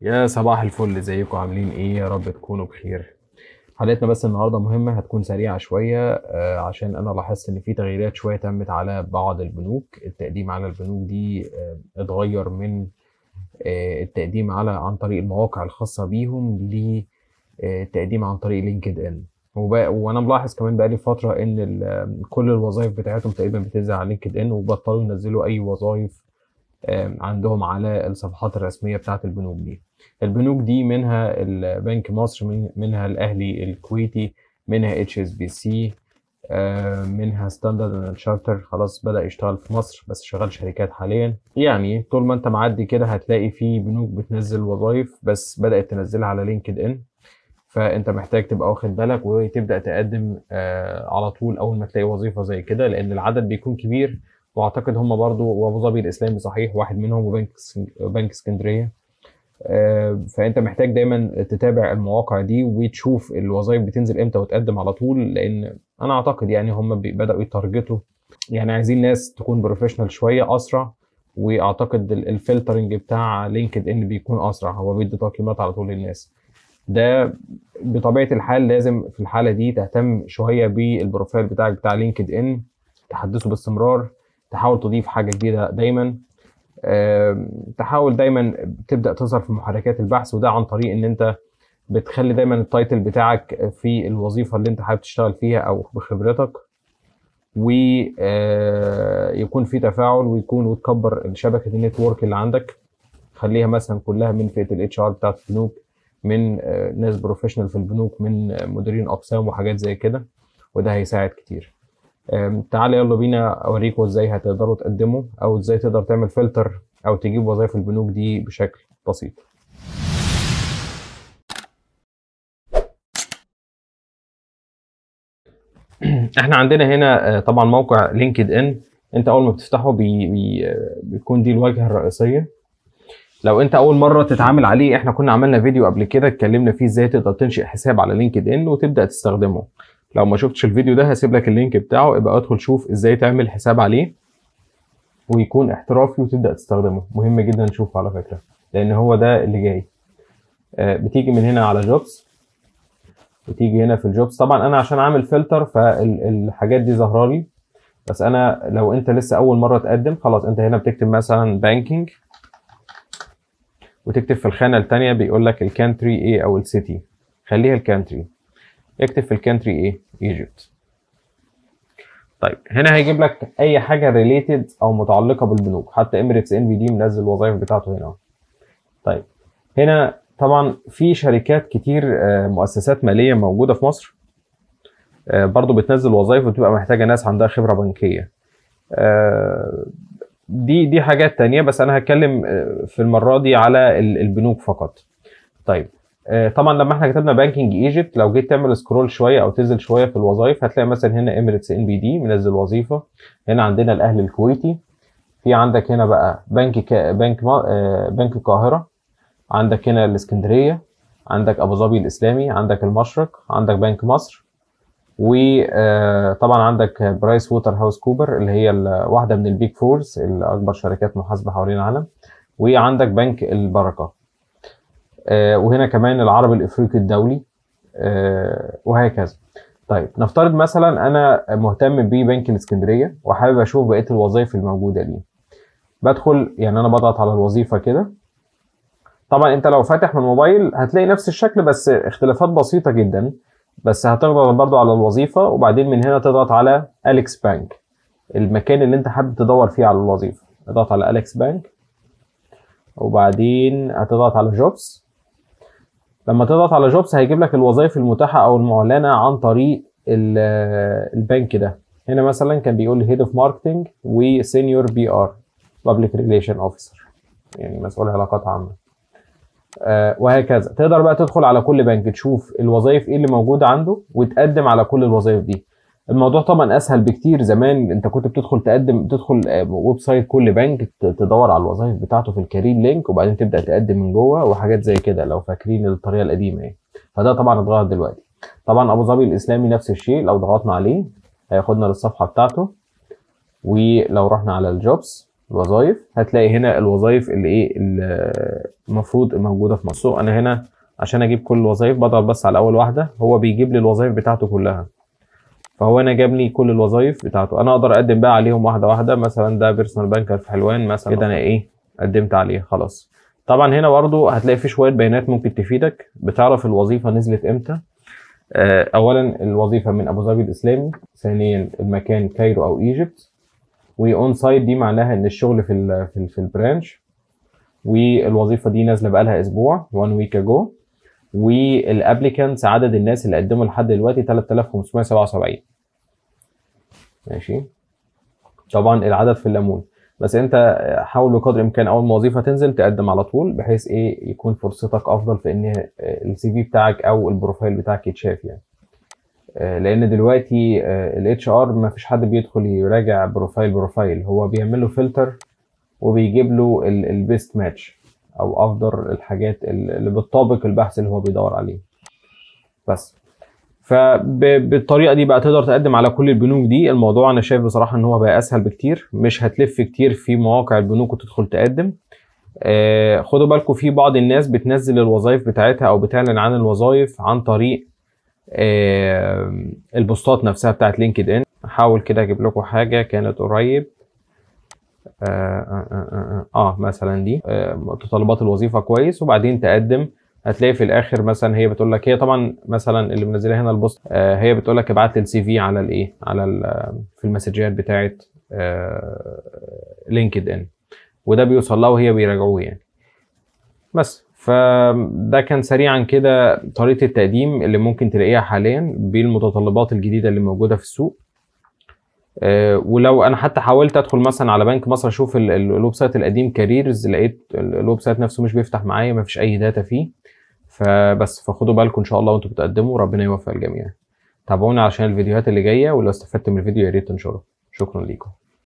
يا صباح الفل ازيكم؟ عاملين إيه؟ يا رب تكونوا بخير. حلقتنا بس النهارده مهمة هتكون سريعة شوية آه، عشان أنا لاحظت إن في تغييرات شوية تمت على بعض البنوك. التقديم على البنوك دي آه، اتغير من آه، التقديم على عن طريق المواقع الخاصة بيهم للتقديم عن طريق LinkedIn وأنا ملاحظ كمان بقالي فترة إن كل الوظائف بتاعتهم تقريبا بتنزل على LinkedIn وبطلوا ينزلوا أي وظائف عندهم على الصفحات الرسمية بتاعت البنوك دي. البنوك دي منها البنك مصر من- منها الأهلي الكويتي منها HSBC منها Standard and Charter. خلاص بدأ يشتغل في مصر بس شغال شركات حاليا. يعني طول ما أنت معدي كده هتلاقي في بنوك بتنزل وظائف بس بدأت تنزلها على LinkedIn فأنت محتاج تبقى واخد بالك وتبدأ تقدم آه، على طول أول ما تلاقي وظيفة زي كده لأن العدد بيكون كبير. وأعتقد هم برضو وأبو ظبي الإسلامي صحيح واحد منهم وبنك بنك اسكندرية. آه، فأنت محتاج دايما تتابع المواقع دي وتشوف الوظائف بتنزل إمتى وتقدم على طول لأن أنا أعتقد يعني هم بدأوا يتارجتوا. يعني عايزين ناس تكون professional شوية أسرع وأعتقد ال- ال filtering بتاع LinkedIn بيكون أسرع. هو بيدي تقييمات على طول للناس. ده بطبيعة الحال لازم في الحالة دي تهتم شوية بال profile بتاعك بتاع LinkedIn تحدثه باستمرار. تحاول تضيف حاجة جديدة دايما. تحاول دايما تبدأ تظهر في محركات البحث وده عن طريق إن أنت بتخلي دايما ال title بتاعك في الوظيفة اللي أنت حابب تشتغل فيها أو بخبرتك ويكون في تفاعل ويكون وتكبر شبكة ال network اللي عندك. خليها مثلا كلها من فئة ال HR بتاعت البنوك من آه، ناس professional في البنوك من آه، مديرين أقسام وحاجات زي كده وده هيساعد كتير. تعالى يلا بينا اوريكم إزاي هتقدروا تقدموا أو إزاي تقدر تعمل فلتر أو تجيب وظائف البنوك دي بشكل بسيط. إحنا عندنا هنا آه، طبعا موقع LinkedIn. انت اول ما بتفتحه بي بي آه، بيكون دي الواجهة الرئيسية. لو انت اول مرة تتعامل عليه إحنا كنا عملنا فيديو قبل كده اتكلمنا فيه إزاي تقدر تنشئ حساب على LinkedIn وتبدأ تستخدمه. لو ما شفتش الفيديو ده هسيب لك ال link بتاعه ابقى ادخل شوف إزاي تعمل حساب عليه ويكون احترافي وتبدأ تستخدمه. مهم جدا نشوفه على فكرة لأن هو ده اللي جاي. آه، بتيجي من هنا على jobs وتيجي هنا في ال jobs طبعا أنا عشان اعمل فلتر فالحاجات دي ظاهرة لي. بس أنا لو أنت لسه أول مرة تقدم خلاص أنت هنا بتكتب مثلا banking وتكتب في الخانة الثانية بيقول لك ال country إيه أو ال city خليها ال country اكتب في ال country إيه؟ Egypt طيب هنا هيجيب لك أي حاجة related أو متعلقة بالبنوك. حتى Emirates NBD منزل الوظائف بتاعته هنا طيب هنا طبعا في شركات كتير آه، مؤسسات مالية موجودة في مصر. آه، برضو بتنزل وظائف وبتبقى محتاجة ناس عندها خبرة بنكية. آه، دي دي حاجات تانية بس أنا هتكلم في المرة دي على ال- البنوك فقط. طيب طبعا لما إحنا كتبنا banking Egypt لو جيت تعمل scroll شوية أو تنزل شوية في الوظائف هتلاقي مثلا هنا Emirates NBD منزل وظيفة. هنا عندنا الاهلي الكويتي. في عندك هنا بقى بنك كا بنك ما آه، بنك القاهره عندك هنا الإسكندرية. عندك أبو ظبي الإسلامي. عندك المشرق. عندك بنك مصر وطبعا عندك برايس ووتر هاوس كوبر اللي هي واحدة من ال Big Fours الأكبر شركات محاسبة حوالين العالم. وعندك بنك البركة. آه، وهنا كمان العربي الإفريقي الدولي آه، وهكذا. طيب نفترض مثلا أنا مهتم ببنك الإسكندرية وحابب أشوف بقية الوظائف الموجودة ليه. بدخل يعني أنا بضغط على الوظيفة كده. طبعا أنت لو فاتح من الموبايل هتلاقي نفس الشكل بس اختلافات بسيطة جدا. بس هتضغط برضو على الوظيفة وبعدين من هنا تضغط على Alex Bank المكان اللي أنت حابب تدور فيه على الوظيفة. اضغط على Alex Bank وبعدين هتضغط على jobs لما تضغط على jobs هيجيب لك الوظائف المتاحة أو المعلنة عن طريق ال- البنك ده. هنا مثلا كان بيقول head of marketing و senior PR public relation officer يعني مسؤول علاقات عامة. آه، وهكذا. تقدر بقى تدخل على كل بنك تشوف الوظائف إيه اللي موجودة عنده وتقدم على كل الوظائف دي. الموضوع طبعا أسهل بكتير. زمان أنت كنت بتدخل تقدم تدخل آه، website كل بنك تدور على الوظائف بتاعته في ال career link وبعدين تبدأ تقدم من جوه وحاجات زي كده لو فاكرين الطريقة القديمة يعني. فده طبعا اتغير دلوقتي. طبعا أبو ظبي الإسلامي نفس الشيء. لو ضغطنا عليه هياخدنا للصفحة بتاعته. ولو رحنا على ال jobs الوظائف هتلاقي هنا الوظائف اللي إيه المفروض موجودة في مصر. أنا هنا عشان أجيب كل الوظائف بضغط بس على أول واحدة. هو بيجيب لي الوظائف بتاعته كلها. فهو أنا جاب لي كل الوظائف بتاعته. أنا أقدر أقدم بقى عليهم واحدة واحدة. مثلا ده personal banker في حلوان مثلا. كده أنا إيه قدمت عليه خلاص. طبعا هنا برضو هتلاقي في شوية بيانات ممكن تفيدك. بتعرف الوظيفة نزلت إمتى؟ آه، اولا الوظيفة من أبو ظبي الإسلامي. ثانيا المكان Cairo أو Egypt. و on-site دي معناها إن الشغل في ال في, ال في ال branch. والوظيفة دي نازلة بقالها أسبوع 1 week ago وال applicants عدد الناس اللي قدموا لحد دلوقتي 3577 ماشي؟ طبعا العدد في الليمون. بس أنت حاول بقدر الإمكان أول ما وظيفة تنزل تقدم على طول بحيث إيه؟ يكون فرصتك أفضل في إن ال CV بتاعك أو ال profile بتاعك يتشاف يعني. آه، لأن دلوقتي ال HR ما فيش حد بيدخل يراجع profile profile هو بيعمل له فلتر وبيجيب له ال best match أو أفضل الحاجات اللي بتطابق البحث اللي هو بيدور عليه. بس. فبالطريقه دي بقى تقدر تقدم على كل البنوك دي. الموضوع أنا شايف بصراحة إن هو بقى أسهل بكتير. مش هتلف كتير في مواقع البنوك وتدخل تقدم. آه خدوا بالكم في بعض الناس بتنزل الوظائف بتاعتها أو بتعلن عن الوظائف عن طريق آه البوستات نفسها بتاعت لينكد إن. احاول كده أجيب لكم حاجة كانت قريب. آه, آه, آه, آه, آه مثلا دي. متطلبات الوظيفة كويس وبعدين تقدم. هتلاقي في الآخر مثلا هي بتقول لك هي طبعا مثلا اللي منزلها هنا ال post هي بتقول لك ابعت لي ال CV على الايه على في المسجات بتاعت آه LinkedIn وده بيوصل لها وهي بيراجعوه يعني. بس فده كان سريعا كده طريقة التقديم اللي ممكن تلاقيها حاليا بالمتطلبات الجديدة اللي موجودة في السوق. ولو أنا حتى حاولت أدخل مثلا على بنك مصر أشوف ال website القديم careers لقيت ال website نفسه مش بيفتح معايا ما فيش أي data فيه. فبس فخدوا بالكم إن شاء الله وأنتم بتقدموا ربنا يوفق الجميع. تابعونا عشان الفيديوهات اللي جاية ولو استفدت من الفيديو يا ريت تنشره. شكرا ليكم.